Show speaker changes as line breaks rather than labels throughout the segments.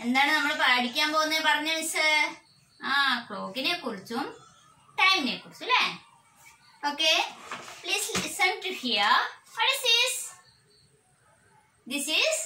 എന്താണ് നമ്മൾ പഠിക്കാൻ പോകുന്നത് പറഞ്ഞ മിസ് ആ ക്ലോക്കിനെ കുറിച്ചും ടൈമിനെ കുറിച്ചും അല്ലേ? Okay please listen to here what is this this is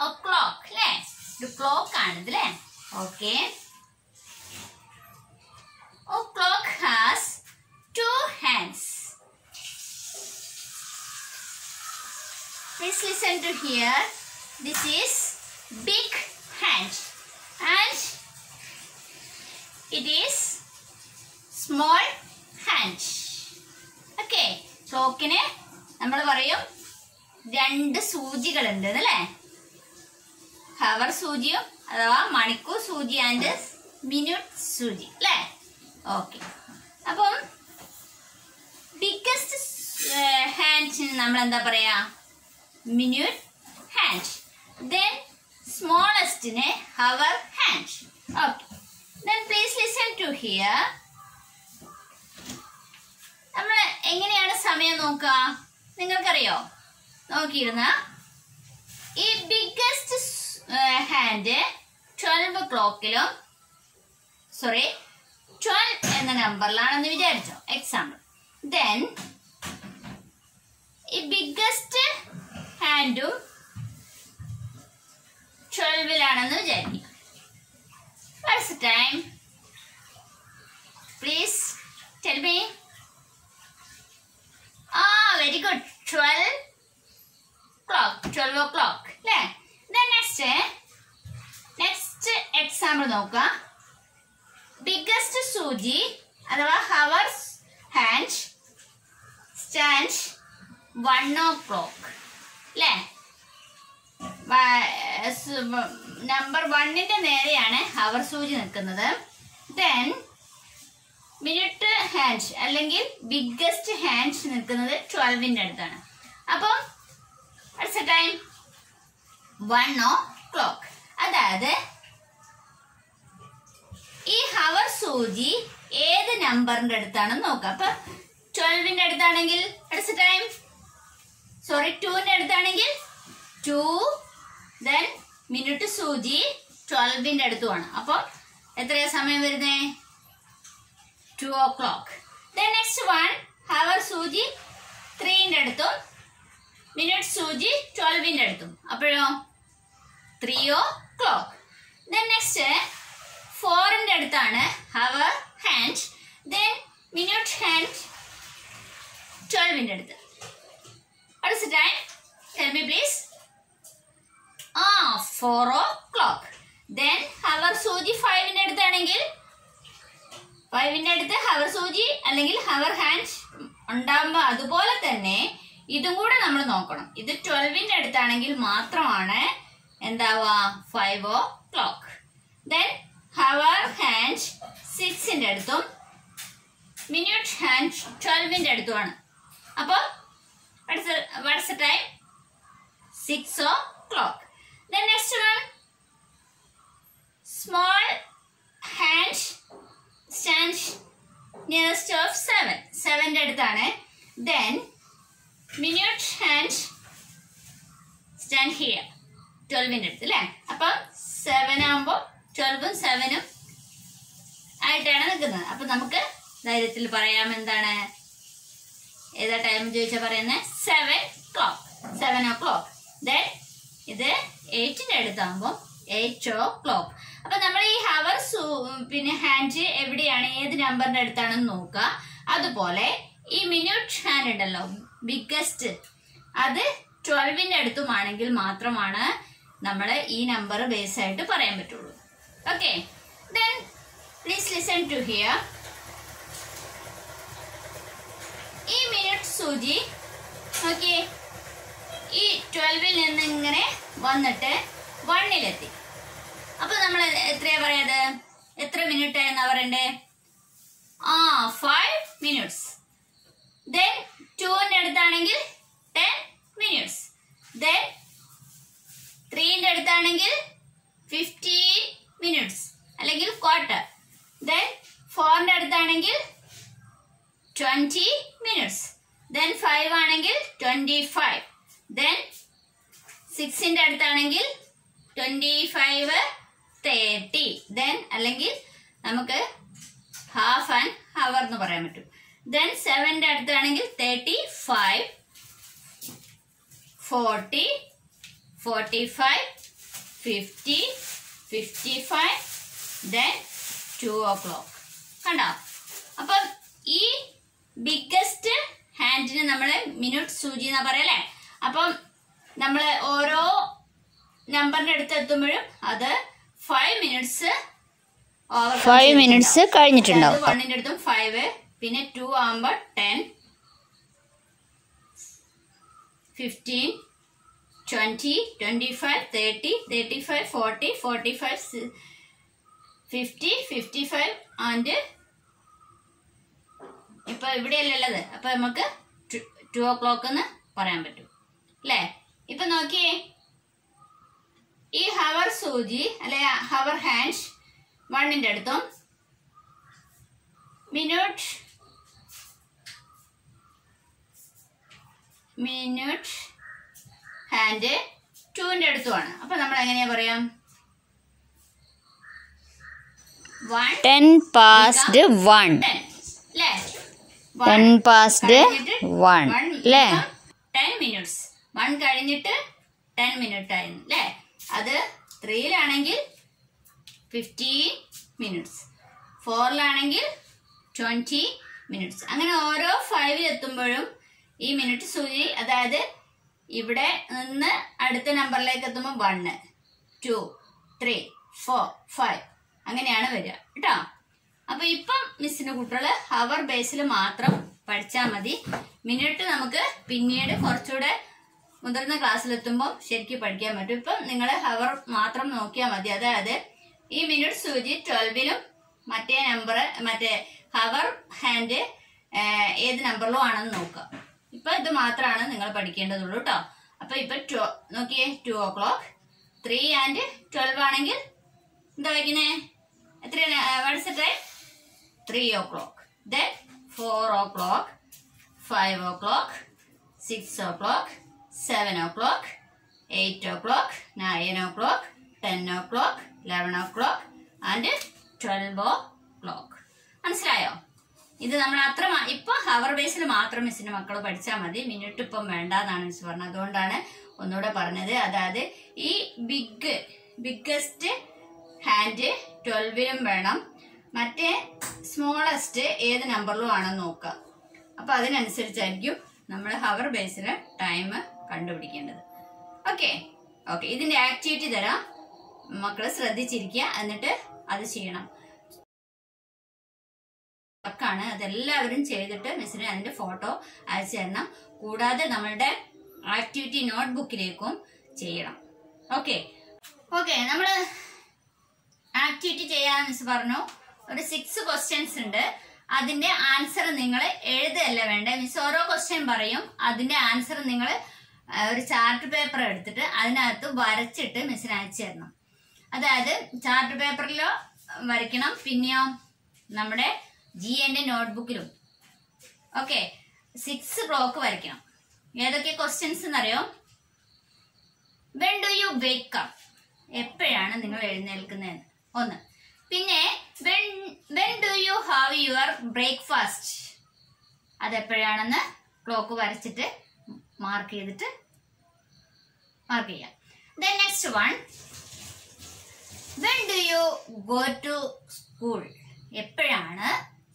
a clock അല്ലേ? ഒരു ക്ലോക്ക് ആണിത് അല്ലേ? Okay A clock has two hands. Please listen to here. This is big hand and it is small hand. Okay. ക്ലോക്കിന് നമ്മൾ പറയും രണ്ട് സൂചികളുണ്ട് അല്ലേ hour സൂചിയും അഥവാ മണിക്കൂർ സൂചി ആൻഡ് മിനിറ്റ് സൂചി അല്ലേ ഓക്കെ അപ്പം ബിഗ്ഗസ്റ്റ് ഹാൻഡ് നമ്മൾ എന്താ പറയാ minute hand then സ്മോളസ്റ്റിന് hour hand Okay. Then please listen to here നമ്മൾ എങ്ങനെയാണ് സമയം നോക്കുക? നിങ്ങൾക്കറിയോ? നോക്കിയിരുന്ന. ഈ ബിഗ്ഗസ്റ്റ് ഹാൻഡ് ട്വൽവ് ക്ലോക്കിലും സോറി ട്വൽവ് എന്ന നമ്പറിലാണെന്ന് വിചാരിച്ചോ. എക്സാമ്പിൾ ദെൻ ഈ ബിഗ്ഗസ്റ്റ് ഹാൻഡും ട്വൽവിലാണെന്ന് വിചാരിക്കുക what's time please tell me ah very good twelve clock twelve o'clock അല്ലേ ദെൻ നെക്സ്റ്റ് നെക്സ്റ്റ് എക്സാമ്പിൾ നോക്കുക ബിഗ്ഗസ്റ്റ് സൂചി അഥവാ hours hand stand one o'clock അല്ലേ നമ്പർ വണ്ണിന്റെ നേരെയാണ് അവർ സൂചി നിൽക്കുന്നത്. ദെൻ മിനിറ്റ് ഹാൻഡ് അല്ലെങ്കിൽ ബിഗ്ഗസ്റ്റ് ഹാൻഡ് നിൽക്കുന്നത് ട്വൽവിന്റെ അടുത്താണ്. അപ്പം അടുത്ത ടൈം വൺ ഓ ക്ലോക്ക് അതായത് ഈ ഹവർ സൂചി ഏത് നമ്പറിന്റെ അടുത്താണെന്ന് നോക്കുക അപ്പൊ ട്വൽവിന്റെ അടുത്താണെങ്കിൽ അടുത്ത ടൈം സോറി ടുവിന്റെ അടുത്താണെങ്കിൽ ടു ദെൻ മിനിറ്റ് സൂചി ട്വൽവിന്റെ അടുത്തുമാണ് അപ്പൊ എത്രയാ സമയം വരുന്നേ? Two o'clock then next one hour സൂചി ത്രീന്റെ അടുത്തും മിനിറ്റ് സൂചി ട്വൽവിന്റെ അടുത്തും. അപ്പോഴോ? Three o'clock then next ഫോറിന്റെ അടുത്താണ് hour hand then minute hand ട്വൽവിന്റെ അടുത്ത്. അടുത്ത time tell me please ah four o'clock then hour സൂചി ഫൈവിന്റെ അടുത്താണെങ്കിൽ ഫൈവിന്റെ അടുത്ത് ഹവർ സൂചി അല്ലെങ്കിൽ ഹവർ ഹാൻഡ് ഉണ്ടാകുമ്പോൾ അതുപോലെ തന്നെ ഇതും കൂടെ നമ്മൾ നോക്കണം. ഇത് ട്വൽവിന്റെ അടുത്താണെങ്കിൽ മാത്രമാണ് എന്താവുക? Five o'clock then hour hand സിക്സിന്റെ അടുത്തും മിനിറ്റ് ഹാൻഡ് ട്വൽവിന്റെ അടുത്തുമാണ്. അപ്പോൾ what's time six o'clock then next one small hand stand nearest of seven സെവന്റെ അടുത്താണ്. Then minute hand stand here ട്വൽവിന്റെ അടുത്ത് അല്ലേ അപ്പം സെവൻ ആകുമ്പോൾ ട്വൽവും സെവനും ആയിട്ടാണ് നിൽക്കുന്നത്. അപ്പം നമുക്ക് ധൈര്യത്തിൽ പറയാം എന്താണ്? ഏതാ ടൈം ചോദിച്ചാൽ പറയുന്നത് seven clock seven o'clock then ഇത് എയ്റ്റിന്റെ അടുത്താകുമ്പോൾ എയ്റ്റ് ഓ ക്ലോക്ക് അപ്പൊ നമ്മൾ ഈ ഹവർ പിന്നെ ഹാൻഡ് എവിടെയാണ്? ഏത് നമ്പറിന്റെ അടുത്താണെന്ന് നോക്കുക. അതുപോലെ ഈ മിനിറ്റ് ഹാൻഡ് ഉണ്ടല്ലോ ബിഗ്ഗസ്റ്റ് അത് ട്വൽവിന്റെ അടുത്തുമാണെങ്കിൽ മാത്രമാണ് നമ്മൾ ഈ നമ്പർ ബേസ് ആയിട്ട് പറയാൻ പറ്റുള്ളൂ. Okay then please listen to here ഈ മിനിറ്റ് സൂചി ഓക്കെ ഈ ട്വൽവിൽ നിന്ന് ഇങ്ങനെ വന്നിട്ട് വണ്ണിലെത്തി അപ്പൊ നമ്മൾ എത്രയാ പറയാത് എത്ര മിനിറ്റ് ആയെന്നാ പറയണ്ടേ? ആ ഫൈവ് മിനിറ്റ്സ് ദെൻ ടുവിന്റെ അടുത്താണെങ്കിൽ ടെൻ മിനിറ്റ്സ് ദെൻ ത്രീന്റെ അടുത്താണെങ്കിൽ ഫിഫ്റ്റീൻ മിനിറ്റ്സ് അല്ലെങ്കിൽ ക്വാർട്ടർ ദെൻ ഫോറിന്റെ അടുത്താണെങ്കിൽ ട്വന്റി മിനിറ്റ്സ് ദെൻ ഫൈവ് ആണെങ്കിൽ ട്വന്റി ഫൈവ് ദെൻ സിക്സിന്റെ അടുത്താണെങ്കിൽ ട്വന്റി ഫൈവ് തേർട്ടി ദെൻ അല്ലെങ്കിൽ നമുക്ക് ഹാഫ് ആൻഡ് ഹവർ എന്ന് പറയാൻ പറ്റും. ദെൻ സെവന്റെ അടുത്താണെങ്കിൽ thirty five forty forty five fifty fifty five then two o'clock കണ്ടോ? അപ്പം ഈ ബിഗ്ഗസ്റ്റ് ഹാൻഡിന് നമ്മൾ മിനിറ്റ് സൂചി എന്നാ പറയല്ലേ? അപ്പം നമ്മൾ ഓരോ നമ്പറിന്റെ അടുത്ത് എത്തുമ്പോഴും അത് ഫൈവ് മിനിറ്റ്സ്
ഫൈവ് മിനിറ്റ്സ് കഴിഞ്ഞിട്ടുണ്ടാവും.
വണ്ണിന്റെ അടുത്തും ഫൈവ് പിന്നെ ടു ആകുമ്പോ ten fifteen twenty twenty five thirty thirty five forty forty five fifty fifty five and ഇപ്പൊ ഇവിടെയല്ലേ ഉള്ളത്? അപ്പൊ നമുക്ക് ടു ഓ ക്ലോക്ക് എന്ന് പറയാൻ പറ്റും. അല്ലേ? ഇപ്പൊ നോക്കിയേ. ഈ ഹവർ സൂചി അല്ലെ ഹവർ ഹാൻഡ് വണ്ണിന്റെ അടുത്തും. മിനുട്ട്. മിനുട്ട്. ഹാൻഡ് ടുവിന്റെ അടുത്തുമാണ്. അപ്പൊ നമ്മൾ എങ്ങനെയാ പറയാം?
Ten past one.
Ten.
Past one. അല്ലേ?
ടെൻ മിനിറ്റ്സ് വൺ കഴിഞ്ഞിട്ട് ടെൻ മിനിറ്റ് ആയിരുന്നു അല്ലേ? അത് ത്രീയിലാണെങ്കിൽ ഫിഫ്റ്റീൻ മിനിറ്റ്സ് ഫോറിലാണെങ്കിൽ ട്വന്റി മിനിറ്റ്സ് അങ്ങനെ ഓരോ ഫൈവിൽ എത്തുമ്പോഴും ഈ മിനിറ്റ് സൂചി അതായത് ഇവിടെ നിന്ന് അടുത്ത നമ്പറിലേക്ക് എത്തുമ്പോൾ one two three four five അങ്ങനെയാണ് വരിക. കേട്ടോ? അപ്പൊ ഇപ്പം മിസ്സിന്റെ കുട്ടികൾ ഹവർ ബേസിൽ മാത്രം പഠിച്ചാൽ മതി. മിനിറ്റ് നമുക്ക് പിന്നീട് കുറച്ചുകൂടെ മുതിർന്ന ക്ലാസ്സിലെത്തുമ്പോൾ ശരിക്കും പഠിക്കാൻ പറ്റും. ഇപ്പം നിങ്ങൾ ഹവർ മാത്രം നോക്കിയാൽ മതി. അതായത് ഈ മിനിറ്റ് സൂചി ട്വൽവിലും മറ്റേ നമ്പർ മറ്റേ ഹവർ ഹാൻഡ് ഏത് നമ്പറിലും ആണെന്ന് നോക്കുക. ഇപ്പൊ ഇത് മാത്രമാണ് നിങ്ങൾ പഠിക്കേണ്ടതുള്ളൂ കേട്ടോ അപ്പൊ ഇപ്പൊ ടു നോക്കിയേ two o'clock three and twelve ആണെങ്കിൽ എന്താ വയ്ക്കുന്നേ എത്രയാണ്? What's time three o'clock then four o'clock five o'clock six o'clock seven o'clock, eight o'clock, nine o'clock, ten o'clock, eleven o'clock, and twelve o'clock. മനസ്സിലായോ? ഇത് നമ്മൾ അത്ര ഇപ്പൊ ഹവർ ബേസിൽ മാത്രം മിസ്സിന്റെ മക്കൾ പഠിച്ചാൽ മതി. മിനിറ്റ് ഇപ്പം വേണ്ട എന്നാണ് മിസ് പറഞ്ഞത്. അതുകൊണ്ടാണ് ഒന്നുകൂടെ പറഞ്ഞത്. അതായത് ഈ ബിഗ് ബിഗ്ഗസ്റ്റ് ഹാൻഡ് ട്വൽവിലും വേണം. മറ്റേ സ്മോളസ്റ്റ് ഏത് നമ്പറിലും ആണെന്ന് നോക്കുക. അപ്പൊ അതിനനുസരിച്ചായിരിക്കും നമ്മൾ ഹവർ ബേസിൽ ടൈം കണ്ടുപിടിക്കേണ്ടത്. ഓക്കെ ഓക്കെ ഇതിന്റെ ആക്ടിവിറ്റി തരാം. മക്കളെ ശ്രദ്ധിച്ചിരിക്കുക. എന്നിട്ട് അത് ചെയ്യണം. വർക്കാണ്. അതെല്ലാവരും ചെയ്തിട്ട് മിസ്സിന് അതിന്റെ ഫോട്ടോ അയച്ചു തരണം. കൂടാതെ നമ്മളുടെ ആക്ടിവിറ്റി നോട്ട്ബുക്കിലേക്കും ചെയ്യണം. ഓക്കെ ഓക്കെ നമ്മൾ ആക്ടിവിറ്റി ചെയ്യാൻ മിസ് പറഞ്ഞു. ഒരു സിക്സ് ക്വസ്റ്റ്യൻസ് ഉണ്ട്. അതിന്റെ ആൻസർ നിങ്ങൾ എഴുതല്ല വേണ്ട? മിസ് ഓരോ ക്വസ്റ്റ്യൻ പറയും. അതിന്റെ ആൻസർ നിങ്ങൾ ഒരു ചാർട്ട് പേപ്പർ എടുത്തിട്ട് അതിനകത്ത് വരച്ചിട്ട് മിസ്സിന് അയച്ചു തരണം. അതായത് ചാർട്ട് പേപ്പറിലോ വരയ്ക്കണം പിന്നെയോ നമ്മുടെ ജി എന്റെ നോട്ട്ബുക്കിലും ഓക്കെ സിക്സ് ക്ലോക്ക് വരയ്ക്കണം. ഏതൊക്കെ ക്വസ്റ്റ്യൻസ് എന്നറിയോ? When do you wake up എപ്പോഴാണ് നിങ്ങൾ എഴുന്നേൽക്കുന്നത്? ഒന്ന്. പിന്നെ when when do you have your breakfast അതെപ്പോഴാണെന്ന് clock വരച്ചിട്ട് മാർക്ക് ചെയ്തിട്ട് മാർക്ക് ചെയ്യാം. Then next one when do you go to school എപ്പോഴാണ്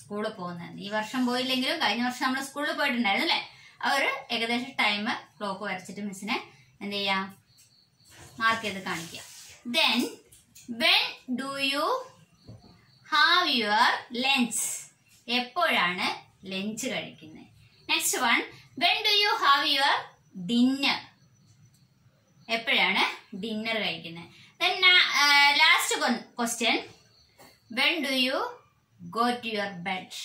സ്കൂളിൽ പോകുന്നത്? ഈ വർഷം പോയില്ലെങ്കിലും കഴിഞ്ഞ വർഷം നമ്മൾ സ്കൂളിൽ പോയിട്ടുണ്ടായിരുന്നു അല്ലേ? ആ ഒരു ഏകദേശം ടൈം ക്ലോക്ക് വരച്ചിട്ട് മിസ്സിനെ എന്ത് ചെയ്യാം? മാർക്ക് ചെയ്ത് കാണിക്കുക. Then when do you have your lunch എപ്പോഴാണ് ലഞ്ച് കഴിക്കുന്നത്? Next one when do you have your dinner എപ്പോഴാണ് ഡിന്നർ കഴിക്കുന്നത്? Last question when do you go to your bed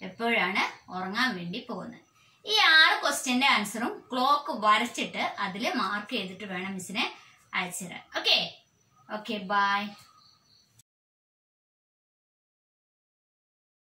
എപ്പോഴാണ് ഉറങ്ങാൻ വേണ്ടി പോകുന്നത്? ഈ ആറ് ക്വസ്റ്റ്യന്റെ ആൻസറും ക്ലോക്ക് വരച്ചിട്ട് അതിൽ മാർക്ക് ചെയ്തിട്ട് വേണം മിസ്സിനെ അയച്ചു തരാൻ. Okay okay bye